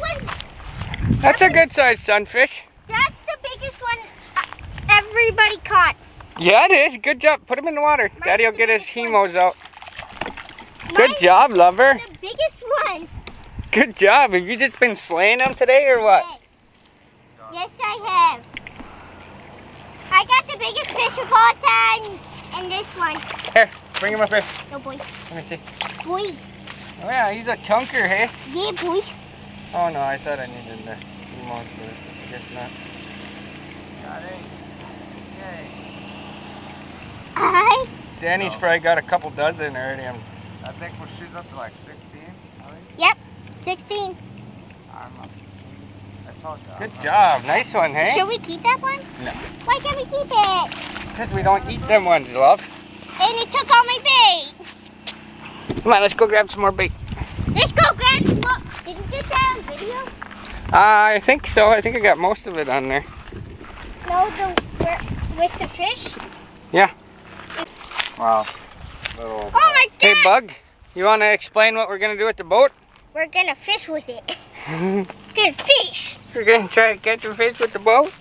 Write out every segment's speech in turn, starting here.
that one, That's a good sized sunfish. that's the biggest one uh, everybody caught. Yeah, it is. Good job. Put him in the water. Daddy will get his hemos out. Good Mine's job, lover. The biggest one. Good job. Have you just been slaying them today or what? Yes. Yes, I have. I got the biggest fish of all time, and this one. Here, bring him up here. No boy, Let me see. boy, Oh yeah, he's a chunker, hey? yeah, boy. Oh no, I said I needed the hemos, but I guess not. Got it. Yay. I. Danni's probably got a couple dozen already. I'm I think well, she's up to like 16. I. Yep, 16. I'm up. I told you. Good job. Nice one, hey? Should we keep that one? No. Why can't we keep it? Because we don't eat them ones, love. And it took all my bait. Come on, let's go grab some more bait. Let's go grab some more. Did you get that on video? Uh, I think so. I think I got most of it on there. No, the with the fish. Yeah. Wow. Little. Oh my god! Hey, Bug, you want to explain what we're going to do with the boat? We're gonna fish with it. Good fish. We're Gonna fish. going to try to catch a fish with the boat.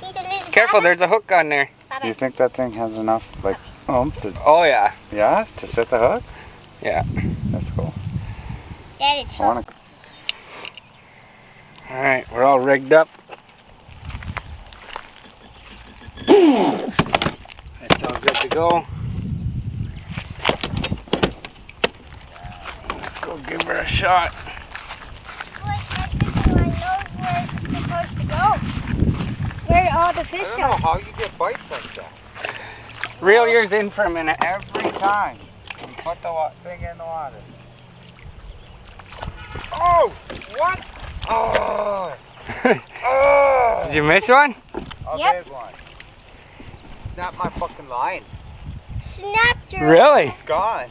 See the little Careful, bobber? there's a hook on there. Do you think that thing has enough, like, oomph to, Oh, yeah. yeah, to set the hook? Yeah. That's cool. That is I want to. All right, we're all rigged up. That's all good to go. Let's go give her a shot. supposed to go. Where all the fish I don't know how you get bites like that. Reel yours in for a minute. Every time you put the thing in the water. Oh! What? Oh! Oh! Did you miss one? A Yep. big one. Snap my fucking line. Snapped your. Really? It's gone.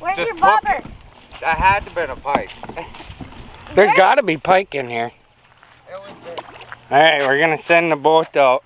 Where's Just your took bobber? That had to have been a pike. There's Where- got to be pike in here. It was big. All right, we're gonna send the boat out.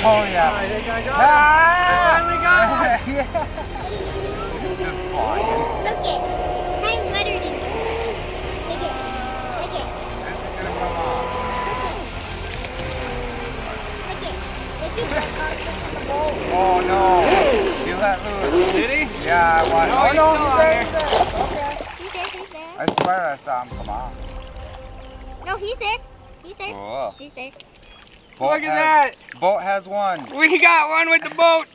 Oh yeah. All right, ah! There we go! Ah! yeah. I'm it. It. Gonna come off. It. It. It. oh no. You let loose. Did he? Yeah, I won. Oh, oh no, he's there. There. Okay. He's there. He's there. I swear I saw him come off. No, he's there. He's there. Whoa. He's there. Look at has, that. Boat has one. We got one with the boat.